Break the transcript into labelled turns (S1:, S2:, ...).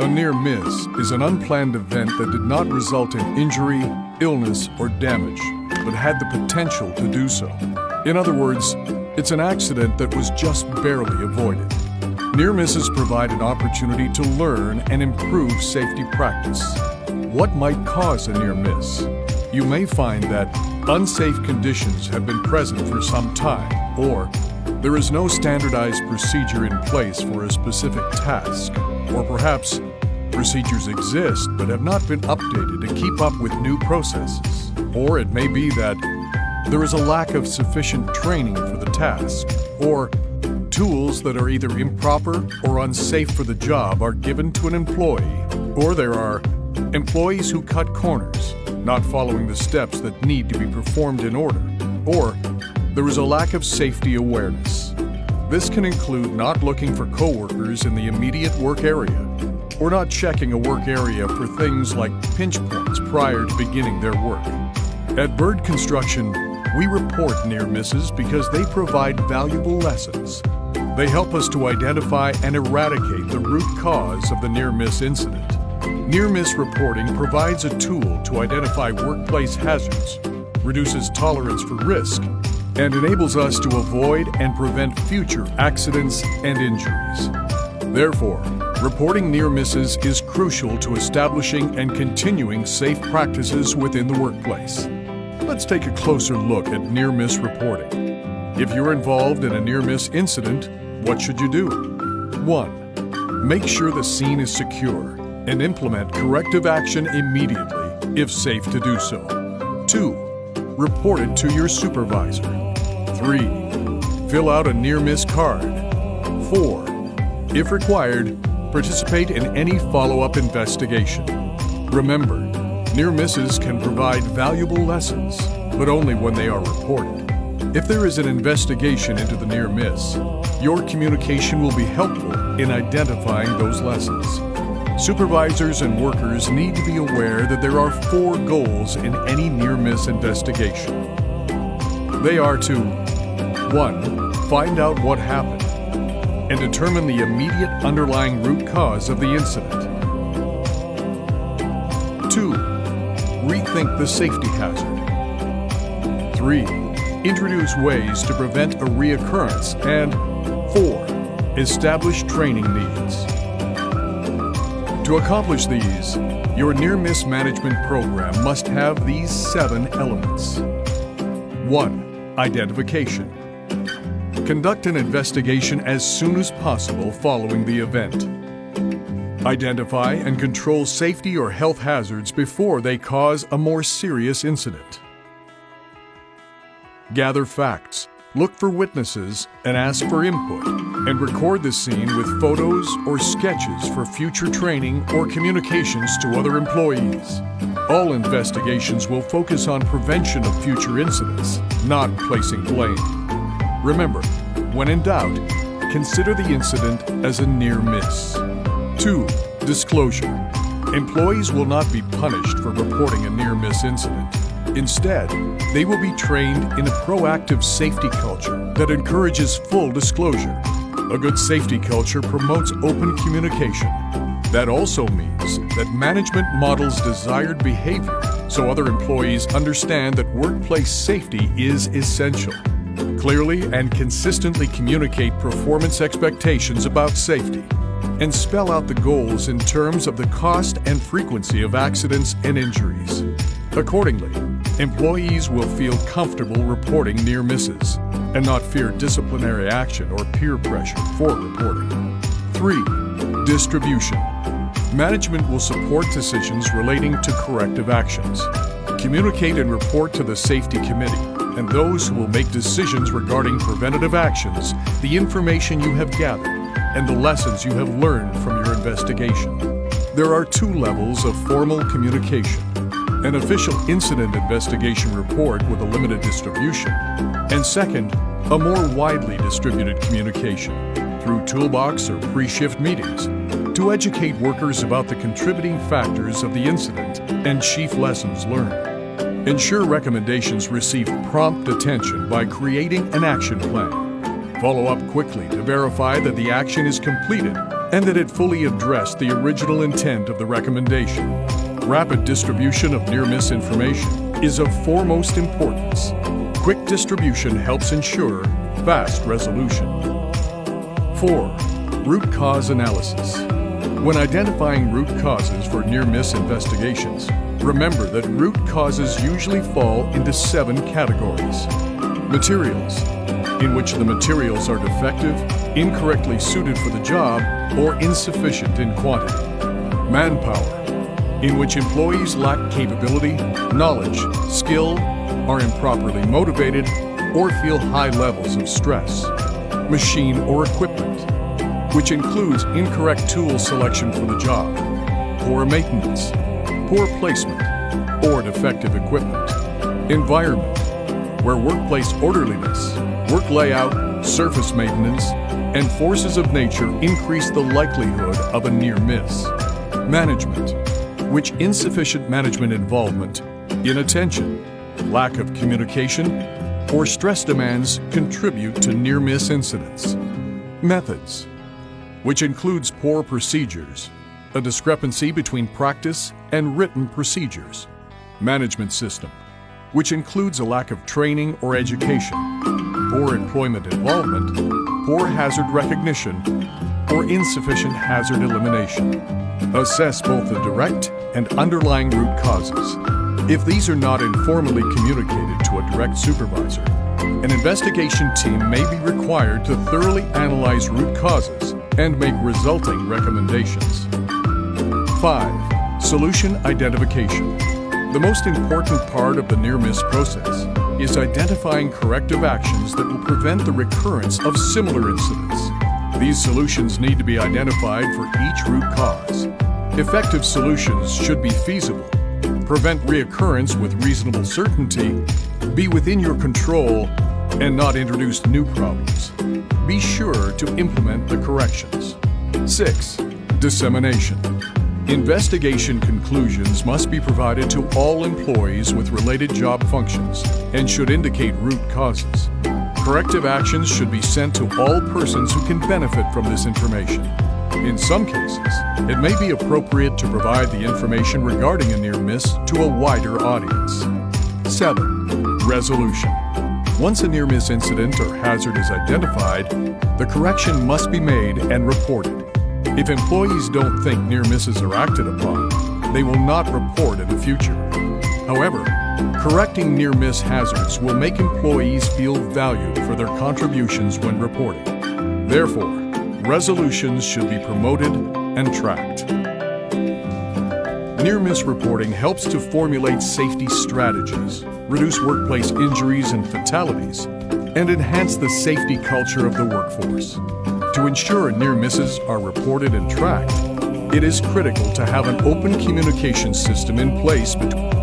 S1: A near miss is an unplanned event that did not result in injury, illness, or damage, but had the potential to do so. In other words, it's an accident that was just barely avoided. Near misses provide an opportunity to learn and improve safety practice. What might cause a near miss? You may find that unsafe conditions have been present for some time, or there is no standardized procedure in place for a specific task, or perhaps procedures exist but have not been updated to keep up with new processes. Or it may be that there is a lack of sufficient training for the task, or tools that are either improper or unsafe for the job are given to an employee, or there are employees who cut corners, not following the steps that need to be performed in order, or there is a lack of safety awareness. This can include not looking for coworkers in the immediate work area, or not checking a work area for things like pinch points prior to beginning their work. At Bird Construction, we report near misses because they provide valuable lessons. They help us to identify and eradicate the root cause of the near miss incident. Near miss reporting provides a tool to identify workplace hazards, reduces tolerance for risk, and enables us to avoid and prevent future accidents and injuries. Therefore, reporting near misses is crucial to establishing and continuing safe practices within the workplace. Let's take a closer look at near miss reporting. If you're involved in a near miss incident, what should you do? 1. Make sure the scene is secure and implement corrective action immediately if safe to do so. 2. Report it to your supervisor. 3. Fill out a near miss card. 4. If required, participate in any follow up investigation. Remember, near misses can provide valuable lessons, but only when they are reported. If there is an investigation into the near miss, your communication will be helpful in identifying those lessons. Supervisors and workers need to be aware that there are four goals in any near miss investigation. They are to 1. Find out what happened and determine the immediate underlying root cause of the incident. 2. Rethink the safety hazard. 3. Introduce ways to prevent a reoccurrence. And 4. Establish training needs. To accomplish these, your near miss management program must have these seven elements 1. Identification. Conduct an investigation as soon as possible following the event. Identify and control safety or health hazards before they cause a more serious incident. Gather facts, look for witnesses, and ask for input, and record the scene with photos or sketches for future training or communications to other employees. All investigations will focus on prevention of future incidents, not placing blame. Remember, when in doubt, consider the incident as a near miss. 2. Disclosure. Employees will not be punished for reporting a near miss incident. Instead, they will be trained in a proactive safety culture that encourages full disclosure. A good safety culture promotes open communication. That also means that management models desired behavior so other employees understand that workplace safety is essential. Clearly and consistently communicate performance expectations about safety and spell out the goals in terms of the cost and frequency of accidents and injuries. Accordingly, employees will feel comfortable reporting near misses and not fear disciplinary action or peer pressure for reporting. 3. Distribution. Management will support decisions relating to corrective actions. Communicate and report to the Safety Committee and those who will make decisions regarding preventative actions the information you have gathered and the lessons you have learned from your investigation. There are two levels of formal communication an official incident investigation report with a limited distribution, and second, a more widely distributed communication through toolbox or pre shift meetings to educate workers about the contributing factors of the incident and chief lessons learned. Ensure recommendations receive prompt attention by creating an action plan. Follow up quickly to verify that the action is completed and that it fully addressed the original intent of the recommendation. Rapid distribution of near miss information is of foremost importance. Quick distribution helps ensure fast resolution. 4. Root cause analysis. When identifying root causes for near miss investigations, remember that root causes usually fall into seven categories materials, in which the materials are defective, incorrectly suited for the job, or insufficient in quantity. Manpower, in which employees lack capability, knowledge, skill, are improperly motivated, or feel high levels of stress. Machine or equipment, which includes incorrect tool selection for the job, poor maintenance, poor placement, or defective equipment. Environment, where workplace orderliness, work layout, surface maintenance, and forces of nature increase the likelihood of a near miss. Management, which insufficient management involvement, inattention, lack of communication, or stress demands contribute to near miss incidents. Methods, which includes poor procedures, a discrepancy between practice and written procedures. Management system, which includes a lack of training or education, poor employment involvement, poor hazard recognition, or insufficient hazard elimination. Assess both the direct and underlying root causes. If these are not informally communicated to a direct supervisor, an investigation team may be required to thoroughly analyze root causes and make resulting recommendations. 5. Solution identification. The most important part of the near miss process is identifying corrective actions that will prevent the recurrence of similar incidents. These solutions need to be identified for each root cause. Effective solutions should be feasible, prevent reoccurrence with reasonable certainty, be within your control, and not introduce new problems. Be sure to implement the corrections. 6. Dissemination. Investigation conclusions must be provided to all employees with related job functions and should indicate root causes. Corrective actions should be sent to all persons who can benefit from this information. In some cases, it may be appropriate to provide the information regarding a near miss to a wider audience. 7. Resolution. Once a near miss incident or hazard is identified, the correction must be made and reported. If employees don't think near misses are acted upon, they will not report in the future. However, correcting near miss hazards will make employees feel valued for their contributions when reporting. Therefore, resolutions should be promoted and tracked. Near miss reporting helps to formulate safety strategies, reduce workplace injuries and fatalities, and enhance the safety culture of the workforce. To ensure near misses are reported and tracked, it is critical to have an open communication system in place between